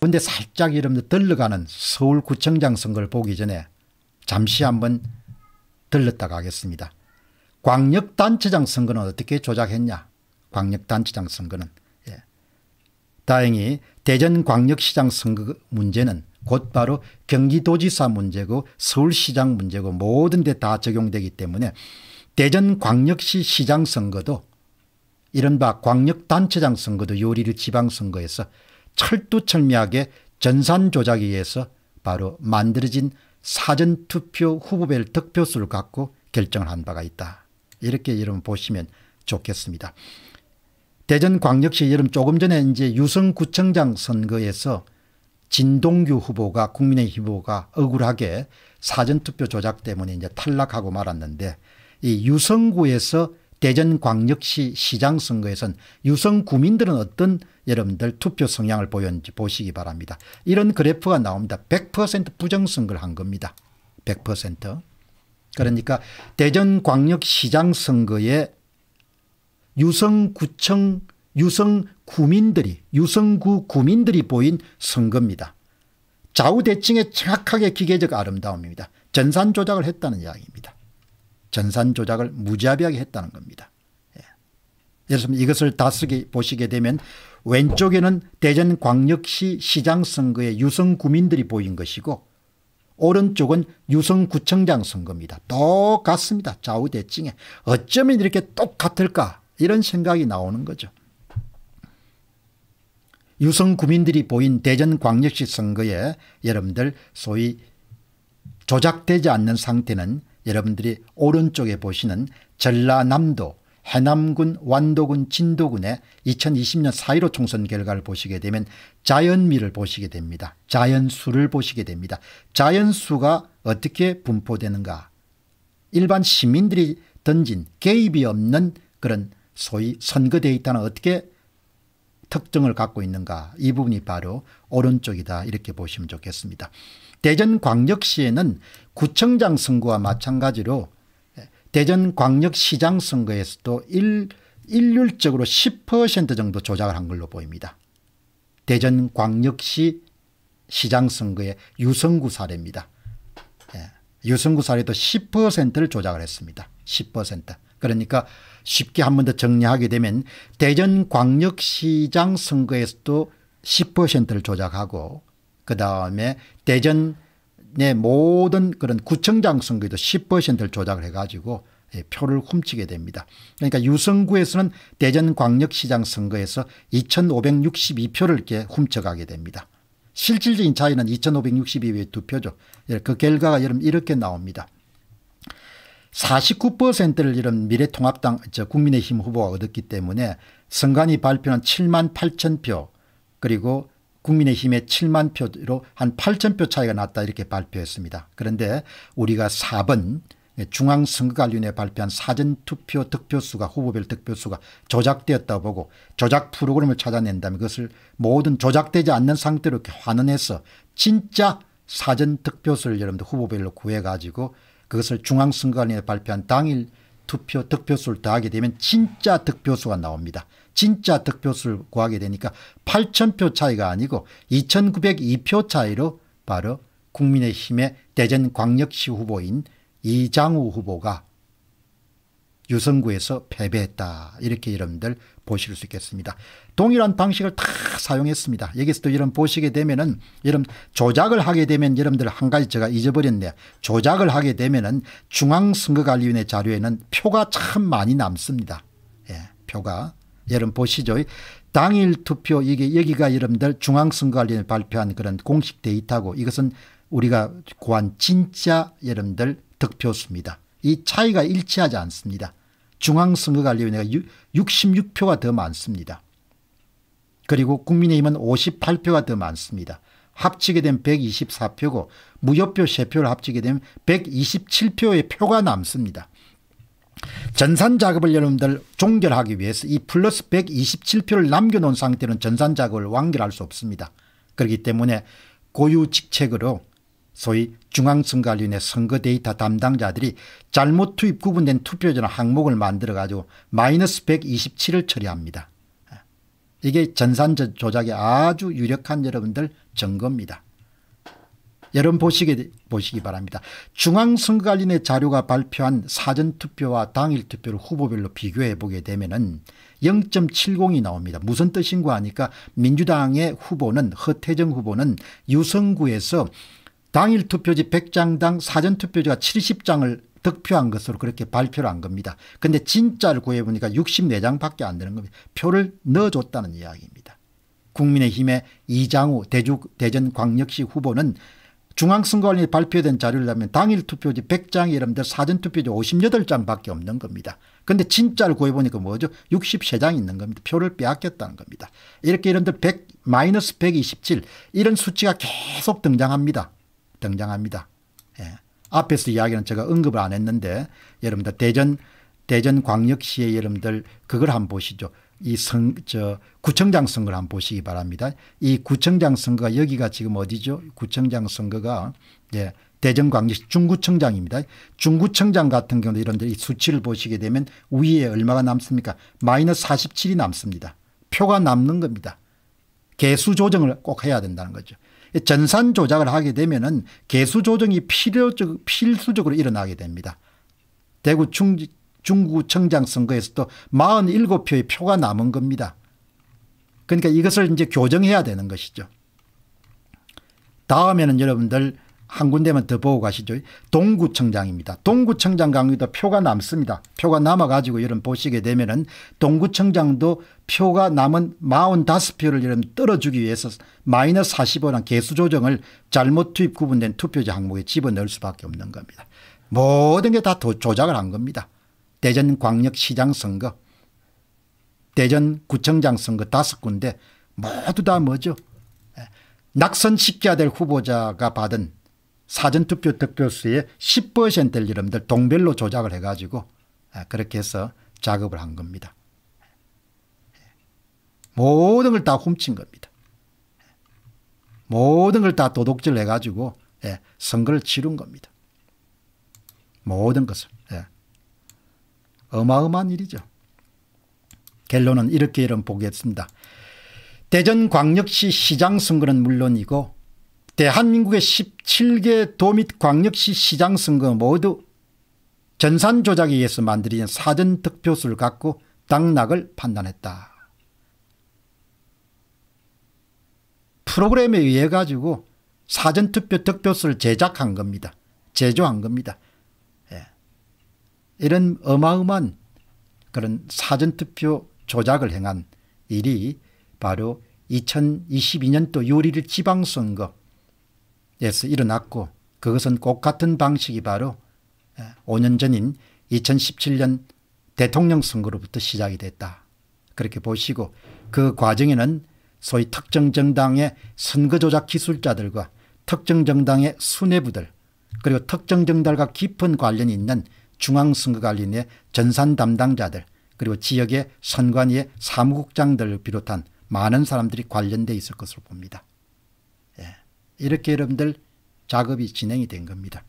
그런데 살짝 여러분들 들러가는 서울구청장 선거를 보기 전에 잠시 한번 들렀다 가겠습니다. 광역단체장 선거는 어떻게 조작했냐 광역단체장 선거는 예. 다행히 대전광역시장 선거 문제는 곧바로 경기도지사 문제고 서울시장 문제고 모든 데 다 적용되기 때문에 대전광역시 시장 선거도 이른바 광역단체장 선거도 요리를 지방선거에서 철두철미하게 전산 조작에 의해서 바로 만들어진 사전투표 후보별 득표수를 갖고 결정을 한 바가 있다. 이렇게 여러분 보시면 좋겠습니다. 대전광역시 여러분 조금 전에 이제 유성구청장 선거에서 진동규 후보가 국민의 후보가 억울하게 사전투표 조작 때문에 이제 탈락하고 말았는데 이 유성구에서 대전광역시 시장 선거에선 유성 구민들은 어떤 여러분들 투표 성향을 보였는지 보시기 바랍니다. 이런 그래프가 나옵니다. 100% 부정선거를 한 겁니다. 100%. 그러니까 대전광역시장 선거에 유성구청 유성구민들이 유성구 구민들이 보인 선거입니다. 좌우대칭의 정확하게 기계적 아름다움입니다. 전산 조작을 했다는 이야기입니다. 전산 조작을 무자비하게 했다는 겁니다. 예. 예를 들면 이것을 다스게 보시게 되면 왼쪽에는 대전광역시 시장 선거에 유성 구민들이 보인 것이고 오른쪽은 유성구청장 선거입니다. 똑같습니다. 좌우대칭에 어쩌면 이렇게 똑같을까 이런 생각이 나오는 거죠. 유성 구민들이 보인 대전광역시 선거에 여러분들 소위 조작되지 않는 상태는 여러분들이 오른쪽에 보시는 전라남도 해남군 완도군 진도군의 2020년 4.15 총선 결과를 보시게 되면 자연미를 보시게 됩니다. 자연수를 보시게 됩니다. 자연수가 어떻게 분포되는가 일반 시민들이 던진 개입이 없는 그런 소위 선거 데이터는 어떻게 특징을 갖고 있는가 이 부분이 바로 오른쪽이다 이렇게 보시면 좋겠습니다. 대전광역시에는 구청장 선거와 마찬가지로 대전광역시장 선거에서도 일, 일률적으로 10% 정도 조작을 한 걸로 보입니다. 대전광역시 시장 선거의 유성구 사례입니다. 예, 유성구 사례도 10%를 조작을 했습니다. 10% 그러니까 쉽게 한 번 더 정리하게 되면 대전광역시장 선거에서도 10%를 조작하고 그다음에 대전의 모든 그런 구청장 선거에도 10%를 조작을 해가지고 예, 표를 훔치게 됩니다. 그러니까 유성구에서는 대전광역시장 선거에서 2562표를 이렇게 훔쳐가게 됩니다. 실질적인 차이는 2562의 두 표죠. 예, 그 결과가 여러분 이렇게 나옵니다. 49%를 이런 미래통합당 저 국민의힘 후보가 얻었기 때문에 선관위 발표는 7만 8천 표 그리고 국민의힘의 7만 표로 한 8천 표 차이가 났다 이렇게 발표했습니다. 그런데 우리가 4번 중앙선거관리위원회 발표한 사전투표 득표수가 후보별 득표수가 조작되었다고 보고 조작 프로그램을 찾아낸다면 그것을 모든 조작되지 않는 상태로 이렇게 환원해서 진짜 사전득표수를 여러분들 후보별로 구해가지고 그것을 중앙선거관리에 발표한 당일 투표 득표수를 더하게 되면 진짜 득표수가 나옵니다. 진짜 득표수를 구하게 되니까 8천표 차이가 아니고 2902표 차이로 바로 국민의힘의 대전광역시 후보인 이장우 후보가 유성구에서 패배했다. 이렇게 여러분들 보실 수 있겠습니다. 동일한 방식을 다 사용했습니다. 여기서도 여러분 보시게 되면은 여러분 조작을 하게 되면 여러분들 한 가지 제가 잊어버렸네요. 조작을 하게 되면은 중앙선거관리위원회 자료에는 표가 참 많이 남습니다. 예, 표가. 여러분 보시죠. 당일 투표 이게 여기가 여러분들 중앙선거관리위원회 발표한 그런 공식 데이터고 이것은 우리가 구한 진짜 여러분들 득표수입니다. 이 차이가 일치하지 않습니다. 중앙선거관리위원회가 66표가 더 많습니다. 그리고 국민의힘은 58표가 더 많습니다. 합치게 되면 124표고 무효표 3표를 합치게 되면 127표의 표가 남습니다. 전산 작업을 여러분들 종결하기 위해서 이 플러스 127표를 남겨놓은 상태로는 전산 작업을 완결할 수 없습니다. 그렇기 때문에 고유 직책으로 소위 중앙선거관리위원회 선거 데이터 담당자들이 잘못 투입 구분된 투표전 항목을 만들어 가지고 마이너스 127을 처리합니다. 이게 전산 조작에 아주 유력한 여러분들 증거입니다. 여러분 보시게, 보시기 바랍니다. 중앙선거관리의 자료가 발표한 사전투표와 당일투표를 후보별로 비교해 보게 되면 0.70이 나옵니다. 무슨 뜻인가 하니까 민주당의 후보는 허태정 후보는 유성구에서 당일 투표지 100장당 사전 투표지가 70장을 득표한 것으로 그렇게 발표를 한 겁니다. 근데 진짜를 구해보니까 64장밖에 안 되는 겁니다. 표를 넣어줬다는 이야기입니다. 국민의힘의 이장우 대주, 대전광역시 후보는 중앙선거관리 발표된 자료를 하면 당일 투표지 100장이 여러분들 사전투표지 58장밖에 없는 겁니다. 근데 진짜를 구해보니까 뭐죠? 63장 있는 겁니다. 표를 빼앗겼다는 겁니다. 이렇게 여러분들 100, 마이너스 127 이런 수치가 계속 등장합니다. 등장합니다. 예. 앞에서 이야기는 제가 언급을 안 했는데 여러분들 대전 대전광역시의 여러분들 그걸 한번 보시죠. 이 선, 저, 구청장 선거를 한번 보시기 바랍니다. 이 구청장 선거가 여기가 지금 어디죠? 구청장 선거가, 예, 대전광역시 중구청장입니다. 중구청장 같은 경우도 이런데 이 수치를 보시게 되면 위에 얼마가 남습니까? 마이너스 47이 남습니다. 표가 남는 겁니다. 개수 조정을 꼭 해야 된다는 거죠. 전산 조작을 하게 되면은 개수 조정이 필요적, 필수적으로 일어나게 됩니다. 대구 중, 중구청장 선거에서도 47표의 표가 남은 겁니다. 그러니까 이것을 이제 교정해야 되는 것이죠. 다음에는 여러분들 한 군데만 더 보고 가시죠. 동구청장입니다. 동구청장 강의도 표가 남습니다. 표가 남아가지고 여러분 보시게 되면은 동구청장도 표가 남은 45표를 여러분 떨어주기 위해서 마이너스 45란 개수 조정을 잘못 투입 구분된 투표지 항목에 집어넣을 수밖에 없는 겁니다. 모든 게 다 조작을 한 겁니다. 대전광역시장 선거, 대전구청장 선거 다섯 군데 모두 다 뭐죠? 예. 낙선시켜야 될 후보자가 받은 사전투표 득표수의 10%를 여러분들 동별로 조작을 해가지고 예, 그렇게 해서 작업을 한 겁니다. 모든 걸 다 훔친 겁니다. 모든 걸 다 도둑질 해가지고 예, 선거를 치른 겁니다. 모든 것을. 어마어마한 일이죠. 결론은 이렇게 이런 보겠습니다. 대전광역시 시장 선거는 물론이고 대한민국의 17개 도 및 광역시 시장 선거 모두 전산 조작에 의해서 만들어진 사전 득표수를 갖고 당락을 판단했다. 프로그램에 의해 가지고 사전투표 득표수를 제작한 겁니다. 제조한 겁니다. 이런 어마어마한 그런 사전투표 조작을 행한 일이 바로 2022년도 6월 1일 지방선거 에서 일어났고 그것은 꼭 같은 방식이 바로 5년 전인 2017년 대통령 선거로부터 시작이 됐다. 그렇게 보시고 그 과정에는 소위 특정 정당의 선거조작 기술자들과 특정 정당의 수뇌부들 그리고 특정 정당과 깊은 관련이 있는 중앙선거관리의 전산 담당자들 그리고 지역의 선관위의 사무국장들을 비롯한 많은 사람들이 관련돼 있을 것으로 봅니다. 예. 이렇게 여러분들 작업이 진행이 된 겁니다.